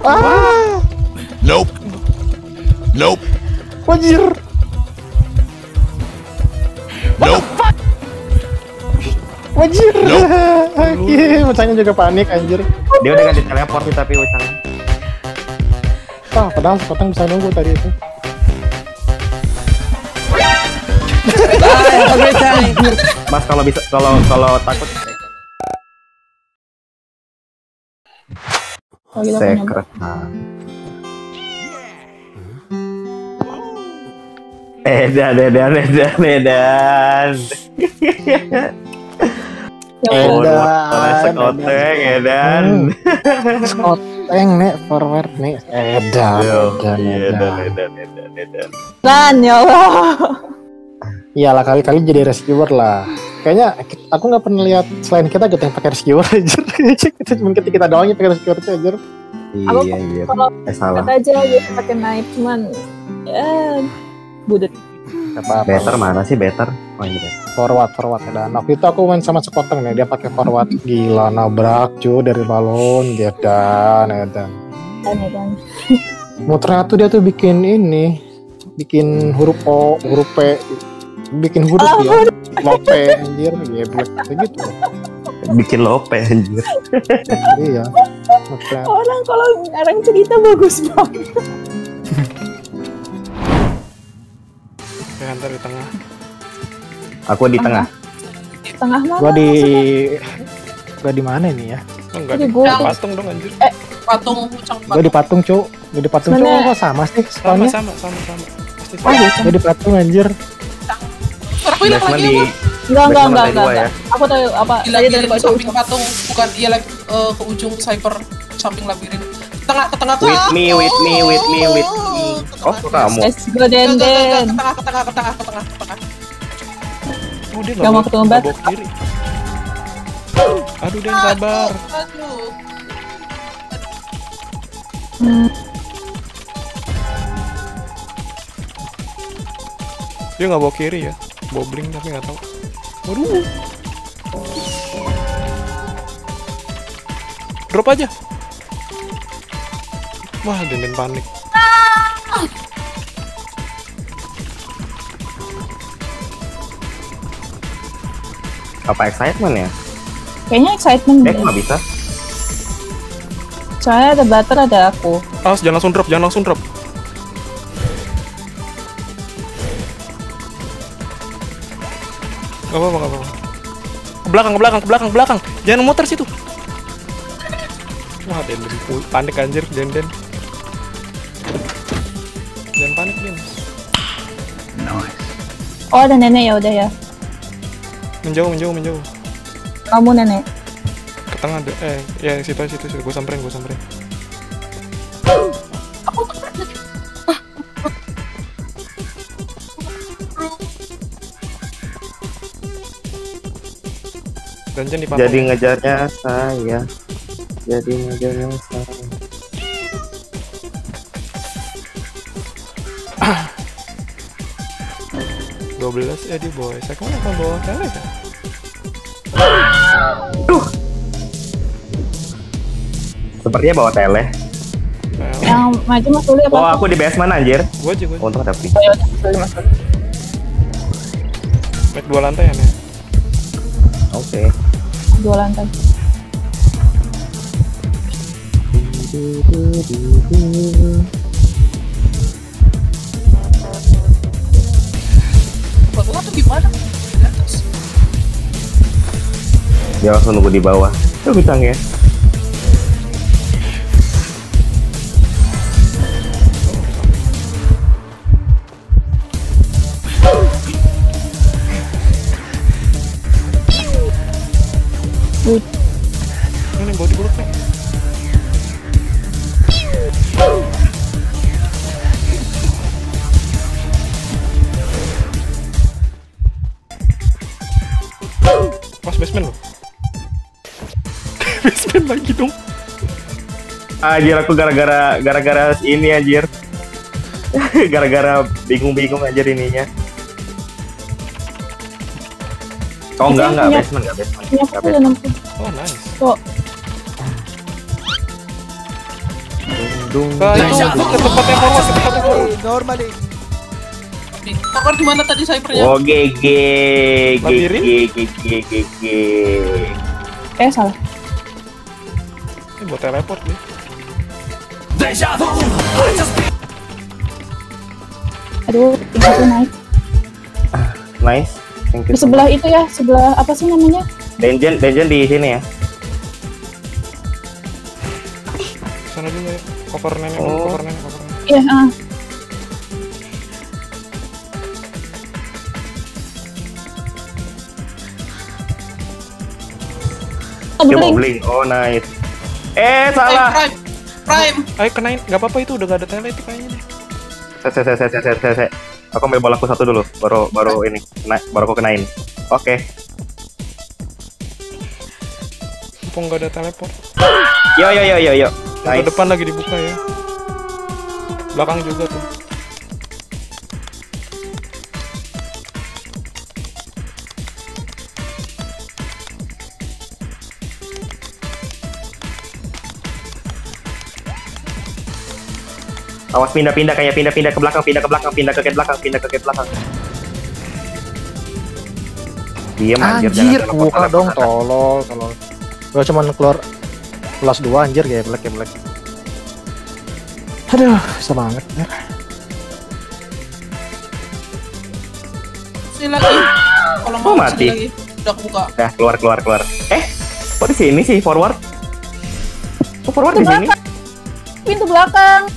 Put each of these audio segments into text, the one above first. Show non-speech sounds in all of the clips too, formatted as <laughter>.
Ah, Nope. Nope. wajir. Nope. Wajir. Nope. <laughs> Oke, Ucangnya juga panik anjir. Dia udah ganti teleport sih tapi Ucang. Ah, padahal sepotong bisa nunggu tadi itu. <laughs> Mas kalau bisa kalau kalau takut Oh, gitu. Edan, edan, edan, edan. Ya udah. Edan, Oleh sekoteng, edan. Skoteng nek forward nek. Edan, edan, iya, edan, edan. edan, edan, edan. Kan, ya Allah. Iyalah kali-kali jadi rescuer lah. Kayaknya aku nggak pernah lihat selain kita gitu yang pakai rescuer <laughs> anjir. kita cuma kita kita doang yang pakai rescuer itu anjir. Aku Iya, iya. kalau Eh salah. kata aja gitu pakai knife cuman ya budet. Gak apa-apa. Better mana sih better? Oh iya. Forward, forward dan waktu itu aku main sama sekoteng nih dia pakai forward gila nabrak cu dari balon gedan edan. Kan ya kan. Muternya tuh dia tuh bikin ini bikin huruf O, huruf P, bikin huruf ya. Lope anjir, geblek kayak gitu. Bikin lope anjir. iya. Orang kalau ngarang cerita bagus banget. Oke, Hunter di tengah. Aku di tengah. Tengah mana? gua di gua di mana nih ya? Oh, enggak di gua- patung dong anjir. Patung ucang Gua di patung, Cuk. Gua di patung, Cuk. Kok sama sih Sama spawnnya? sama sama sama. Pasti Oh, sama. gitu. Gua di patung anjir. Aku hilang Basement lagi di apa? Enggak, enggak, enggak, enggak. ya. Aku tahu apa Gila, tadi gila, dari samping patung bukan iya like, eh, ke ujung cyber samping labirin tengah ke tengah ke With me, with me, with me, with me. Oh, kok kamu? Let's go Den Den. ke tengah ke tengah ke tengah ke tengah ke tengah Oh, dia Nggak mau ketemu bat. Aduh, Den sabar. aduh Dia nggak bawa kiri ya. Bawa blink tapi nggak tahu. Waduh. Drop aja. Wah, Den Den panik. Apa excitement ya? Kayaknya excitement Eh, deh. kok nggak bisa? Soalnya ada butter ada aku. Awas, jangan langsung drop, jangan langsung drop. Gak apa-apa, gak apa-apa. Ke belakang, ke belakang, ke belakang, ke belakang. Jangan muter situ. Wah, Den. Pu- panik anjir, Den, Den. Jangan panik, Den. Oh ada nenek ya udah ya. Menjauh, menjauh, menjauh. Kamu nenek. Ke tengah, ada. eh, ya situ, situ, situ. Gue samperin, gue samperin. Dungeon di patung. Jadi ngejarnya saya. Jadi ngejarnya saya. dua belas ya di bawah saya kamu apa bawa tele kan Sepertinya bawa tele. Yang maju mas Uli apa? Oh, aku di basement anjir. gua aja gua aja. Untung ada pink. Oh, ya udah, Mas Uli, dua lantai ya nih Oke. Dua lantai. Bapak tuh gimana? Di atas. Dia langsung nunggu di bawah. Tuh bintangnya. Basement lo <laughs> basement lagi dong Anjir aku gara-gara gara-gara ini anjir. <laughs> gara-gara bingung-bingung anjir ininya. Oh enggak enggak Punya- basement enggak basement. Enggak basement. oh nice Kok Ding, Dung. Ke itu ke tempat yang forward, ke tempat yang forward. Normally. Di- Forward di mana tadi cybernya? Oh GG, GG? GG, GG. Eh salah. Ini buat teleport deh. Aduh, tiga tuh naik. Nice. Thank you. Di sebelah itu ya, sebelah apa sih namanya? Dungeon, dungeon di sini ya. Sana dulu ya. Cover nenek, Oh. cover nenek, cover nenek. Iya, ah. Oh, Dia beli. bowling. Oh nice. Eh Prime, salah. prime, prime. Ayo kenain, nggak apa-apa itu udah gak ada tele itu kayaknya deh. Saya, saya, saya, saya, saya, saya. Aku ambil bolaku satu dulu, baru baru ini, kena, baru aku kenain. Oke. Mumpung nggak ada teleport. Yo yo yo yo yo. Yang Nice. depan lagi dibuka ya. Belakang juga tuh. Awas pindah-pindah kayak pindah-pindah ke belakang, pindah ke belakang, pindah ke belakang, pindah ke belakang. Diam anjir, Anjir, jangan buka dong, tolol, tolol. Gua cuman keluar kelas 2 anjir kayak black ya black. Aduh, semangat ya. Sini lagi. Kalau Oh, mau mati. sini lagi. Udah kebuka. Dah, keluar, keluar, keluar. Eh, kok di sini sih forward? Kok forward di sini? Pintu belakang.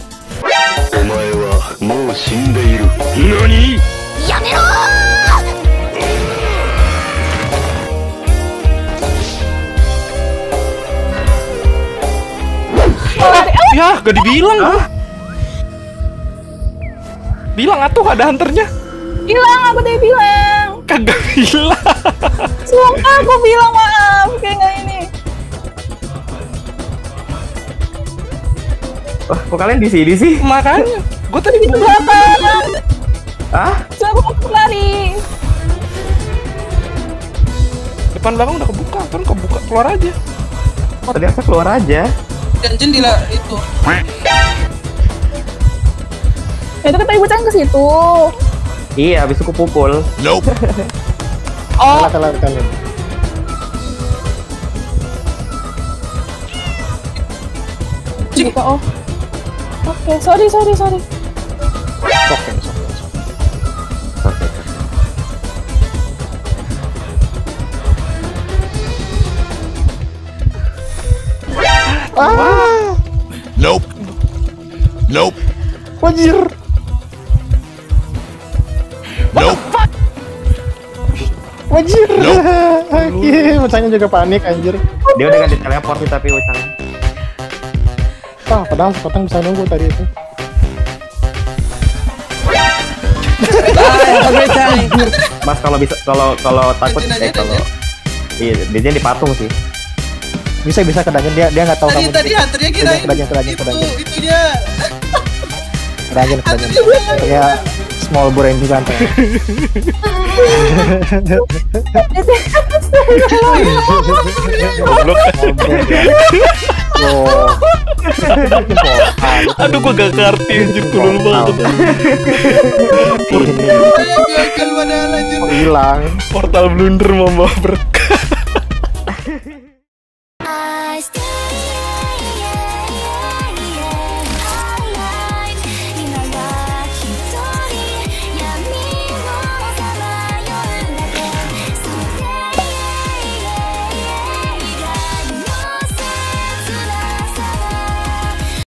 お前はもう死んでいる何 Ya, <laughs> gak dibilang gua. Bilang atuh ada hunternya. Bilang, aku tadi bilang. Kagak bilang. Sumpah aku bilang maaf, kayak nggak ini. Wah, kok kalian di sini sih? Makanya, gue tadi Pintu belakang. Ah, So aku mau lari. depan belakang udah kebuka, kan kebuka keluar aja. tadi aku keluar aja. Dungeon di la- itu. Ya, itu kan tadi bocah ke situ. Iya, habis itu aku pukul. Nope. <laughs> Oh, Telat, telat, telat. buka oh. Oke, sorry, sorry, sorry. Oke, oke, oke. Nope. Nope. Wajir. Nope. Wajir. Nope. <laughs> Oke, Ucangnya juga panik anjir. Dia udah ganti teleport tapi Ucang. Ah, padahal sepotong bisa nunggu tadi itu. Mas kalau bisa kalau kalau takut eh kalau Iya, dia di patung sih. Bisa bisa ke dungeon dia dia nggak tahu Tadi kamu. tadi hunternya kira Ke dungeon, ke dungeon, ke itu dungeon. itunya. Ke dungeon, ke dungeon. Kayak small brain juga antar. <laughs> <laughs> Goblok. Oh. Aduh, gue gak ngerti anjir tulul banget. Hilang. Portal blunder membawa berkah.